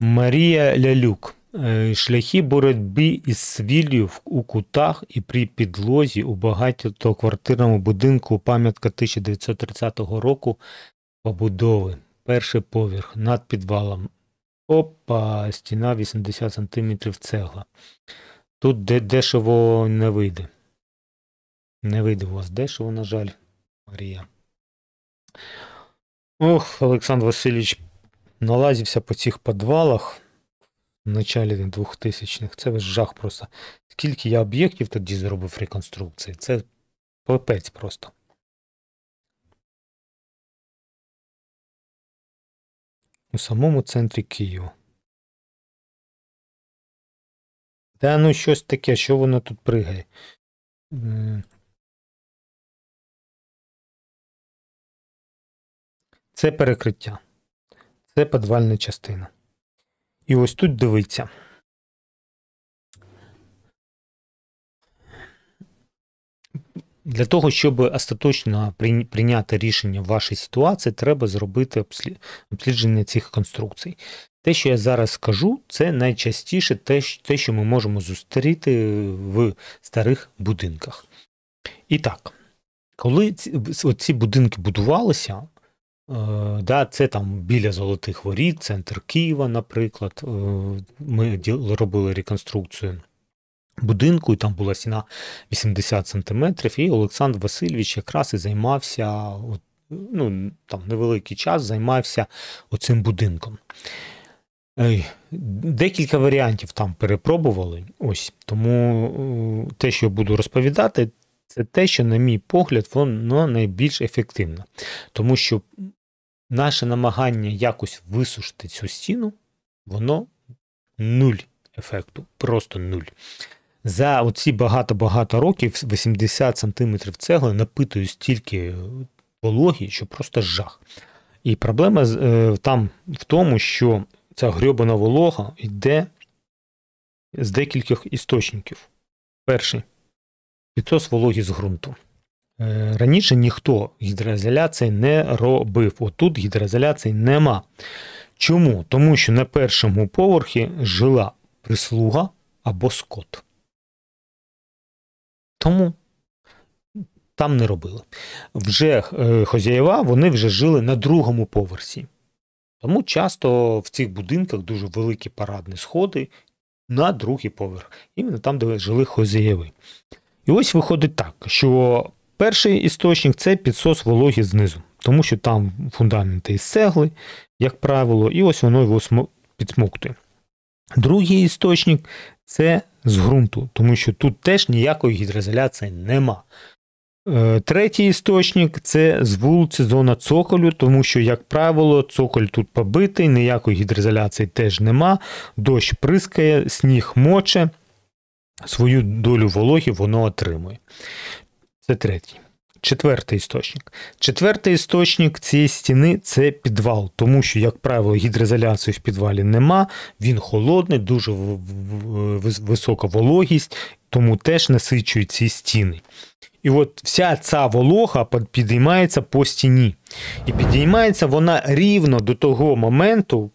Марія Лялюк. Е, Шляхи боротьби із свіллю у кутах і при підлозі у багатоквартирному будинку пам'ятка 1930 року побудови. Перший поверх над підвалом. Опа, стіна 80 см цегла. Тут де дешево не вийде. Не вийде у вас дешево, на жаль, Марія. Ох, Олександр Васильович налазився по цих підвалах в началі 2000-х. Це жах просто. Скільки я об'єктів тоді зробив реконструкції, це попець просто. У самому центрі Києва. Та ну щось таке, що воно тут пригає. Це перекриття. Це підвальна частина. І ось тут дивиться. Для того, щоб остаточно прийняти рішення в вашій ситуації, треба зробити обслідження цих конструкцій. Те, що я зараз скажу, це найчастіше те, що ми можемо зустріти в старих будинках. І так, коли ці, будинки будувалися, да, це там біля Золотих Воріт, центр Києва, наприклад, е, ми робили реконструкцію будинку, і там була стіна 80 сантиметрів, і Олександр Васильович якраз і займався, ну, там невеликий час займався оцим будинком. Декілька варіантів там перепробували. Ось тому е, те, що я буду розповідати, це те, що, на мій погляд, воно найбільш ефективне. Тому що наше намагання якось висушити цю стіну, воно нуль ефекту, просто нуль. За оці багато-багато років 80 см цегли напитує стільки вологі, що просто жах. І проблема е, там в тому, що ця грьобана волога йде з декількох істочників. Перший підсос вологі з ґрунту. Е, Раніше ніхто гідроізоляції не робив. Отут гідроізоляції нема. Чому? Тому що на першому поверхі жила прислуга або скот. Тому там не робили. Вже е, хозяєва вони вже жили на другому поверсі. Тому часто в цих будинках дуже великі парадні сходи на другий поверх, іменно там, де жили хозяєви. І ось виходить так, що перший істочник це підсос вологі знизу, тому що там фундаменти із цегли, як правило, і ось воно його підсмоктує. Другий істочник це з ґрунту, тому що тут теж ніякої гідроізоляції нема. Е, Третій істочник це з вулиці зона цоколю, тому що, як правило, цоколь тут побитий, ніякої гідроізоляції теж нема, дощ прискає, сніг моче, свою долю вологи воно отримує. Це третій. Четвертий істочник. Четвертий істочник цієї стіни це підвал, тому що, як правило, гідроізоляції в підвалі нема, він холодний, дуже висока вологість, тому теж насичує ці стіни. І от вся ця волога підіймається по стіні. І підіймається вона рівно до того моменту.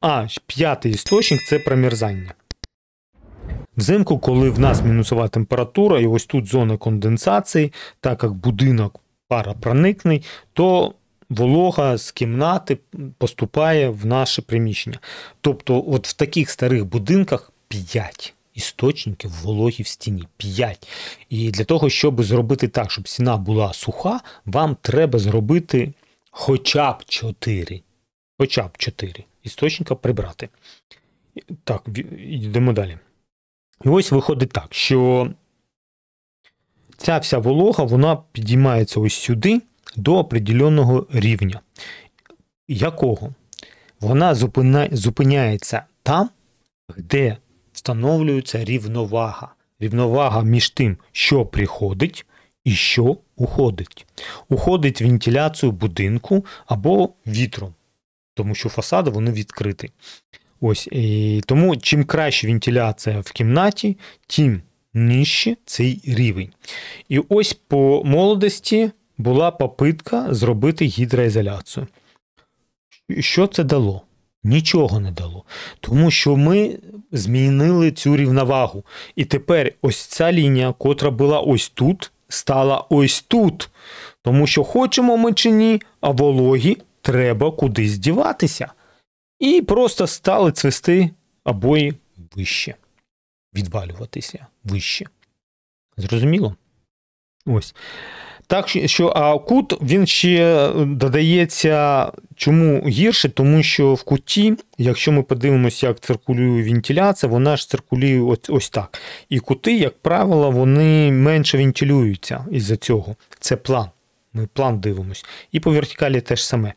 А, п'ятий істочник це промерзання. Взимку, коли в нас мінусова температура, і ось тут зона конденсації, так як будинок паропроникний, то волога з кімнати поступає в наше приміщення. Тобто, от в таких старих будинках 5 істочників вологі в стіні. 5. І для того, щоб зробити так, щоб стіна була суха, вам треба зробити хоча б 4. Хоча б 4 істочника прибрати. Так, йдемо далі. І ось виходить так, що ця вся волога вона підіймається ось сюди до определеного рівня. Якого? Вона зупиняється там, де встановлюється рівновага. Рівновага між тим, що приходить і що уходить. Уходить вентиляцію будинку або вітром, тому що фасади вони відкриті. Ось і тому, чим краще вентиляція в кімнаті, тим нижче цей рівень. І ось по молодості була попитка зробити гідроізоляцію. Що це дало? Нічого не дало. Тому що ми змінили цю рівновагу. І тепер ось ця лінія, котра була ось тут, стала ось тут. Тому що хочемо ми чи ні, а вологі треба кудись діватися. І просто стали цвести обої вище, відвалюватися вище. Зрозуміло? Ось. Так що а кут він ще додається чому гірше, тому що в куті, якщо ми подивимося, як циркулює вентиляція, вона ж циркулює ось, ось так. І кути, як правило, вони менше вентилюються із-за цього. Це план. Ми план дивимось. І по вертикалі теж саме.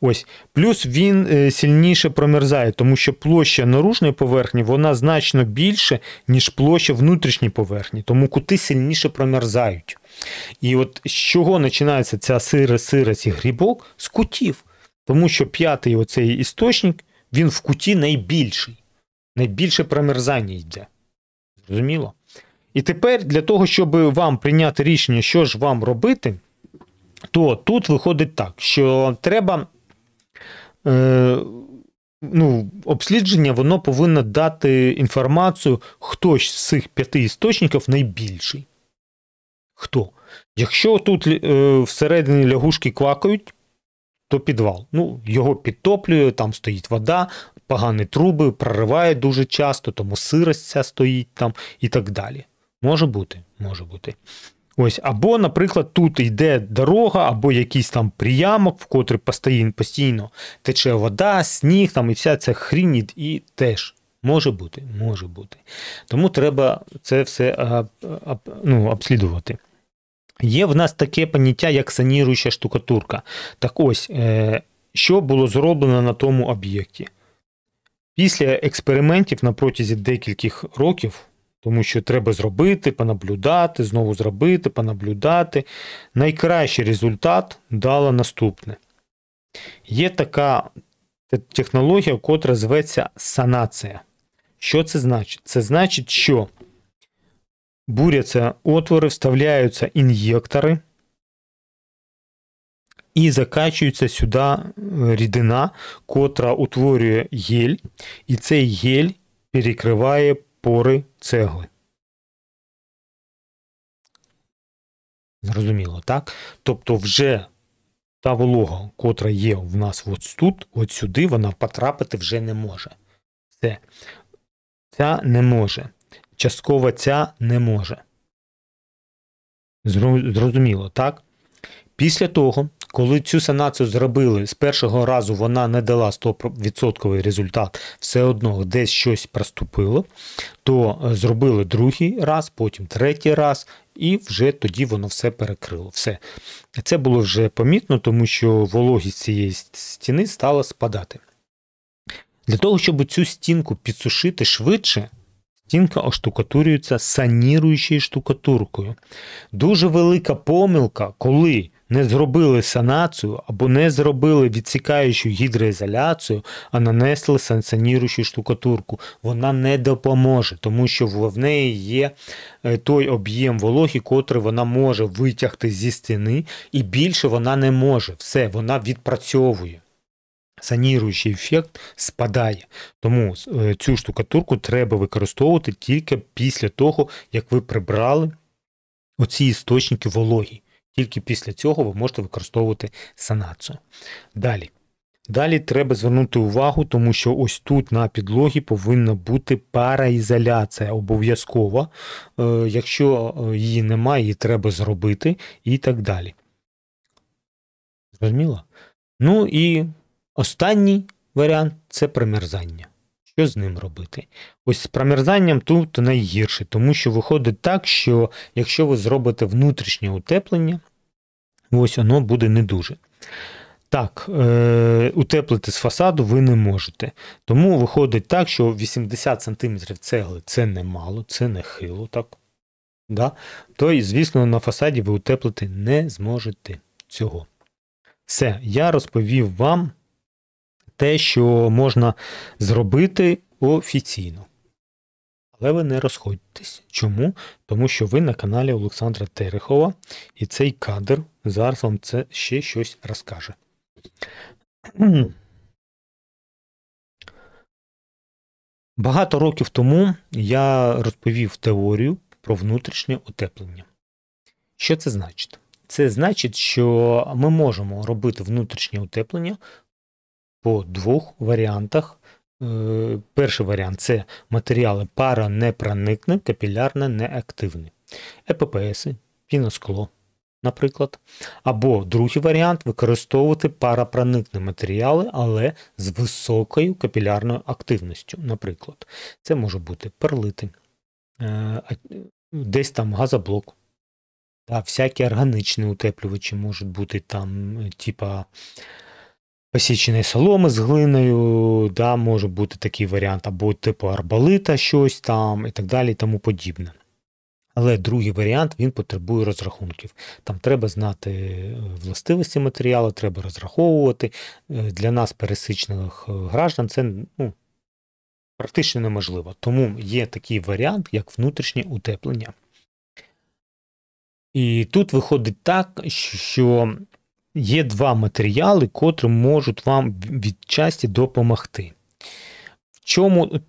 Ось. Плюс він е, сильніше промерзає, тому що площа наружної поверхні вона значно більше, ніж площа внутрішньої поверхні, тому кути сильніше промерзають. І от з чого починається ця сира сирость і грибок? З кутів. Тому що п'ятий оцей істочник, він в куті найбільший. Найбільше промерзання йде. Зрозуміло? І тепер для того, щоб вам прийняти рішення, що ж вам робити то тут виходить так, що треба е, ну, обслідження, воно повинно дати інформацію, хто з цих п'яти істочників найбільший. Хто? Якщо тут е, всередині лягушки квакають, то підвал. Ну, Його підтоплює, там стоїть вода, погані труби, прориває дуже часто, тому сирость ця стоїть там і так далі. Може бути, може бути. Ось, Або, наприклад, тут йде дорога, або якийсь там приямок, в котрий постійно постійно тече вода, сніг там і вся ця хрінь, і теж може бути, може бути. Тому треба це все ну, обслідувати. Є в нас таке поняття, як саніруюча штукатурка. Так ось, е, що було зроблено на тому об'єкті? Після експериментів на протязі декількох років тому що треба зробити, понаблюдати, знову зробити, понаблюдати. Найкращий результат дало наступне. Є така технологія, котра зветься санація. Що це значить? Це значить, що буряться отвори, вставляються ін'єктори і закачується сюди е, рідина, котра утворює гель, і цей гель перекриває пори цегли. Зрозуміло, так? Тобто, вже та волога, котра є в нас от тут, от сюди, вона потрапити вже не може. Все. Ця не може. Частково ця не може. Зрозуміло, так? Після того, коли цю санацію зробили з першого разу, вона не дала 100% результат, все одно десь щось проступило, то е, зробили другий раз, потім третій раз, і вже тоді воно все перекрило. Все. Це було вже помітно, тому що вологість цієї стіни стала спадати. Для того, щоб цю стінку підсушити швидше, стінка оштукатурюється саніруючою штукатуркою. Дуже велика помилка, коли не зробили санацію або не зробили відсікаючу гідроізоляцію, а нанесли санкціонуючу штукатурку. Вона не допоможе, тому що в неї є е, той об'єм вологи, котрий вона може витягти зі стіни, і більше вона не може. Все, вона відпрацьовує. Саніруючий ефект спадає. Тому е, цю штукатурку треба використовувати тільки після того, як ви прибрали оці істочники вологі. Тільки після цього ви можете використовувати санацію. Далі. Далі треба звернути увагу, тому що ось тут на підлогі повинна бути параізоляція обов'язково. Е, якщо е, її немає, її треба зробити і так далі. Зрозуміло? Ну і останній варіант це примерзання. Що з ним робити? Ось з промерзанням тут найгірше, тому що виходить так, що якщо ви зробите внутрішнє утеплення, ось воно буде не дуже. Так, е, утеплити з фасаду ви не можете. Тому виходить так, що 80 см цегли це немало, це не хило. так? Да? То, звісно, на фасаді ви утеплити не зможете цього. Все, я розповів вам те, що можна зробити офіційно. Але ви не розходьтесь. Чому? Тому що ви на каналі Олександра Терехова, і цей кадр зараз вам це ще щось розкаже. Багато років тому я розповів теорію про внутрішнє утеплення. Що це значить? Це значить, що ми можемо робити внутрішнє утеплення по двох варіантах. Е, перший варіант це матеріали пара не проникне, капілярне неактивне. ЕППС, піноскло, наприклад. Або другий варіант використовувати парапроникні матеріали, але з високою капілярною активністю. Наприклад, це може бути перлити, е, десь там газоблок. Всякі органічні утеплювачі можуть бути там, типа посіченої соломи з глиною, да, може бути такий варіант, або типу арбалита щось там і так далі і тому подібне. Але другий варіант він потребує розрахунків. Там треба знати е, властивості матеріалу, треба розраховувати. Е, для нас, пересичних е, граждан, це ну, практично неможливо. Тому є такий варіант, як внутрішнє утеплення. І тут виходить так, що є два матеріали, котрі можуть вам відчасті допомогти. В чому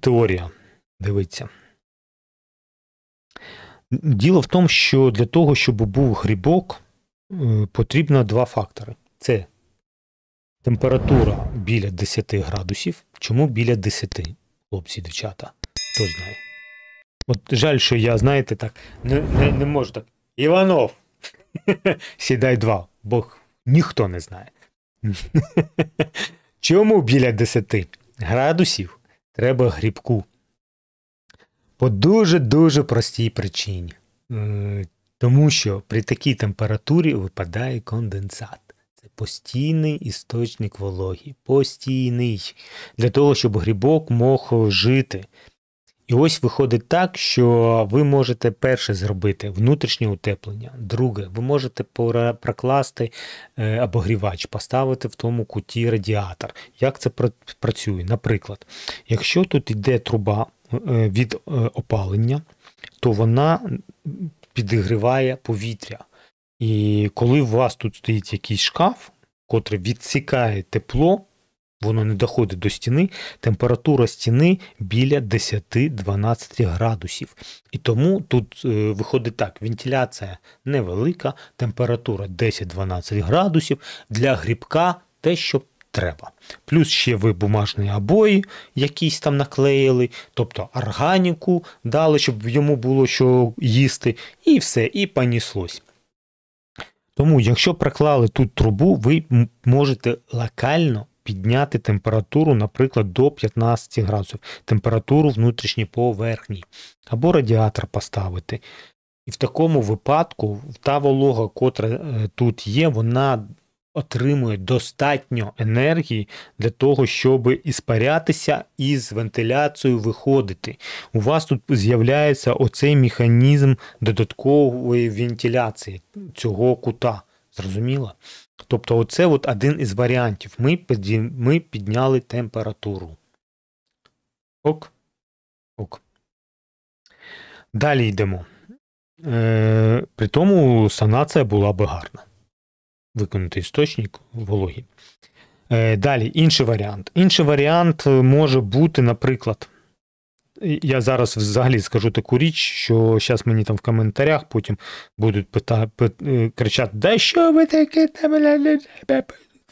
теорія? Дивіться. Діло в тому, що для того, щоб був грибок, е, потрібно два фактори. Це температура біля 10 градусів. Чому біля 10, хлопці, дівчата? Хто знає? От жаль, що я, знаєте, так, не не, не можу так. Іванов! Сідай два, бо ніхто не знає. Чому біля 10 градусів треба грибку? По дуже-дуже простій причині. Е, тому що при такій температурі випадає конденсат. Це постійний істочник вологі. Постійний. Для того, щоб грибок мог жити. І ось виходить так, що ви можете перше зробити внутрішнє утеплення. Друге, ви можете прокласти е, обогрівач, поставити в тому куті радіатор. Як це працює? Наприклад, якщо тут йде труба Е, від е, опалення, то вона підігріває повітря. І коли у вас тут стоїть якийсь шкаф, котрий відсікає тепло, воно не доходить до стіни, температура стіни біля 10-12 градусів. І тому тут е, виходить так: вентиляція невелика, температура 10-12 градусів, для грибка те, що треба. Плюс ще ви бумажні обої якісь там наклеїли, тобто органіку дали, щоб йому було що їсти, і все, і поніслось. Тому, якщо проклали тут трубу, ви можете локально підняти температуру, наприклад, до 15 градусів, температуру внутрішньої поверхні, або радіатор поставити. І в такому випадку та волога, котра е, тут є, вона отримує достатньо енергії для того, щоб іспарятися і з вентиляцією виходити. У вас тут з'являється оцей механізм додаткової вентиляції цього кута. Зрозуміло? Тобто, оце от один із варіантів. Ми підняли температуру. Ок. Ок. Далі йдемо. Е, При тому санація була би гарна виконати істочник вологі. Е, далі, інший варіант. Інший варіант е, може бути, наприклад, я зараз взагалі скажу таку річ, що зараз мені там в коментарях потім будуть пита, пит, е, кричати: Да що ви таке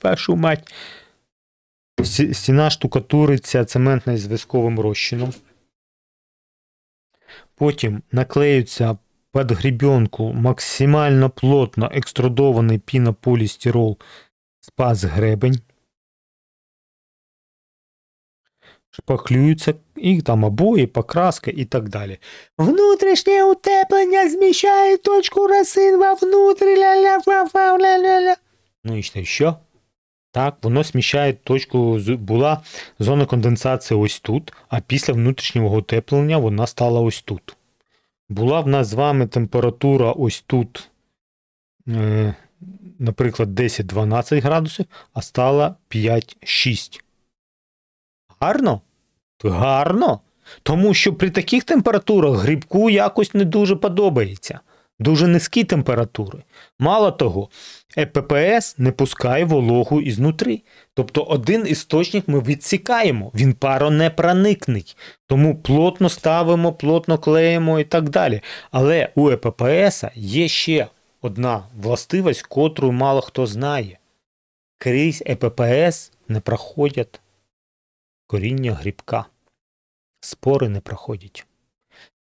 вашу мать? Стіна штукатуриться цементна з висковим розчином. Потім наклеються под гребенку максимально плотно экструдованный пінополістирол спас гребень, шпаклюються і там обої, покраска і так далі. Внутрішнє утеплення зміщає точку росин вовнутрь. Ля-ля-ля-ля-ля-ля. Ну і що? Так, воно сміщає точку, була зона конденсації ось тут, а після внутрішнього утеплення вона стала ось тут. Була в нас з вами температура ось тут, е, наприклад, 10-12 градусів, а стала 5-6. Гарно? Гарно. Тому що при таких температурах грибку якось не дуже подобається. дуже низькі температури. Мало того, ЕППС не пускає вологу ізнутри. Тобто один істочник ми відсікаємо, він паронепроникний. Тому плотно ставимо, плотно клеїмо і так далі. Але у ЕППС є ще одна властивість, котру мало хто знає. Крізь ЕППС не проходять коріння грибка. Спори не проходять.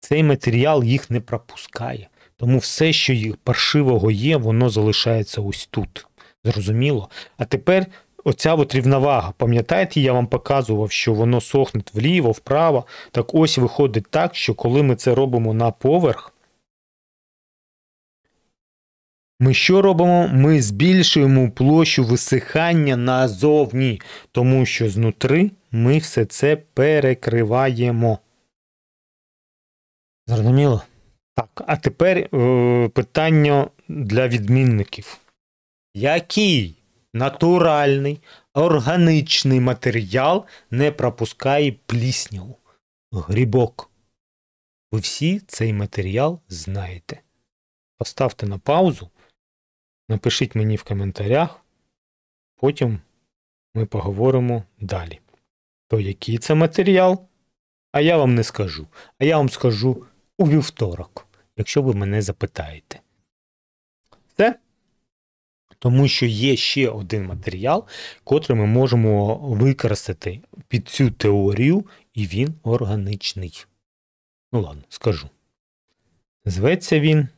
Цей матеріал їх не пропускає. Тому все, що їх паршивого є, воно залишається ось тут. Зрозуміло? А тепер оця от рівновага. Пам'ятаєте, я вам показував, що воно сохне вліво, вправо. Так ось виходить так, що коли ми це робимо на поверх, ми що робимо? Ми збільшуємо площу висихання назовні, тому що знутри ми все це перекриваємо. Зрозуміло? Так, а тепер е, питання для відмінників. Який натуральний органічний матеріал не пропускає плісняву? Грибок. Ви всі цей матеріал знаєте. Поставте на паузу, напишіть мені в коментарях, потім ми поговоримо далі. То який це матеріал? А я вам не скажу. А я вам скажу у вівторок, якщо ви мене запитаєте. Все? Тому що є ще один матеріал, котрий ми можемо використати під цю теорію, і він органічний. Ну ладно, скажу. Зветься він.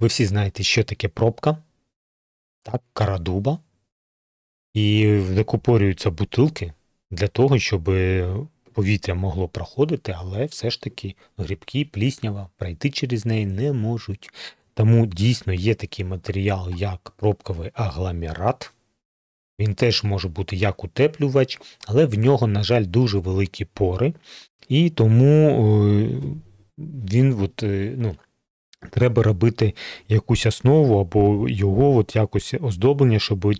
Ви всі знаєте, що таке пробка, так, карадуба. І викупорюються бутилки для того, щоб повітря могло проходити, але все ж таки грибки, пліснява пройти через неї не можуть. Тому дійсно є такий матеріал, як пробковий агламерат. Він теж може бути як утеплювач, але в нього, на жаль, дуже великі пори, і тому він от, ну, Треба робити якусь основу або його от якось оздоблення, щоб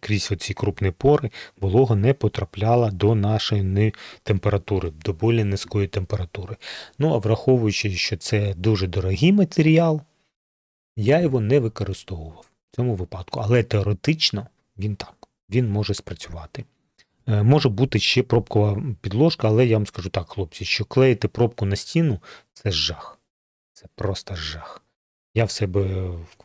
крізь оці крупні пори волога не потрапляла до нашої температури, до болі низької температури. Ну, а враховуючи, що це дуже дорогий матеріал, я його не використовував в цьому випадку. Але теоретично він так, він може спрацювати. Е, може бути ще пробкова підложка, але я вам скажу так, хлопці, що клеїти пробку на стіну це жах. Це просто жах. Я в себе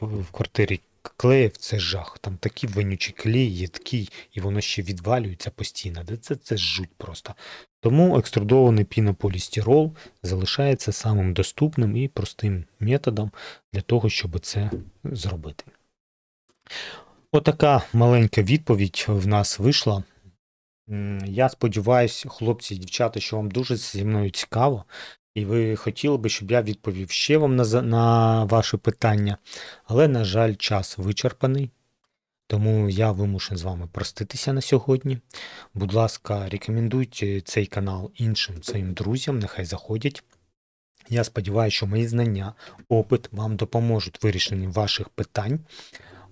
в квартирі клеїв, це жах. Там такі вонючі клей, їдкий, і воно ще відвалюється постійно. Це це жуть просто. Тому екструдований пінополістирол залишається самим доступним і простим методом для того, щоб це зробити. Отака маленька відповідь в нас вийшла. Я сподіваюся, хлопці і дівчата, що вам дуже зі мною цікаво і ви хотіли би, щоб я відповів ще вам на, на ваше питання, але, на жаль, час вичерпаний. Тому я вимушений з вами проститися на сьогодні. Будь ласка, рекомендуйте цей канал іншим своїм друзям, нехай заходять. Я сподіваюся, що мої знання, опит вам допоможуть вирішенні ваших питань.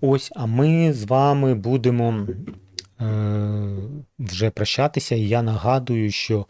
Ось, а ми з вами будемо Е, вже прощатися. І я нагадую, що